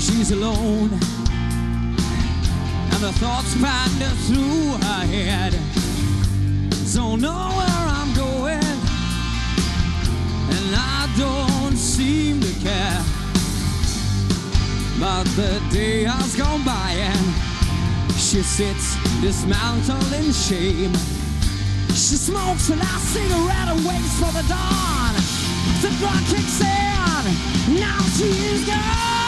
She's alone, and the thoughts pander through her head. Don't know where I'm going, and I don't seem to care. But the day has gone by, and she sits dismantled in shame. She smokes a last cigarette and waits for the dawn. The clock kicks in. Now she's gone.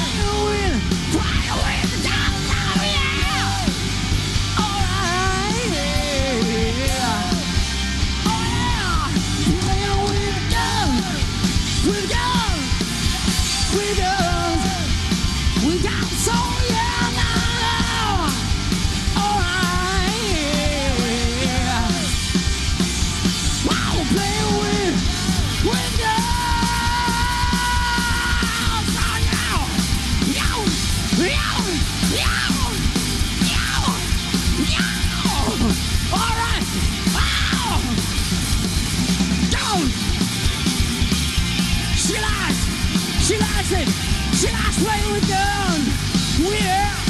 Jackson, just play with down. We're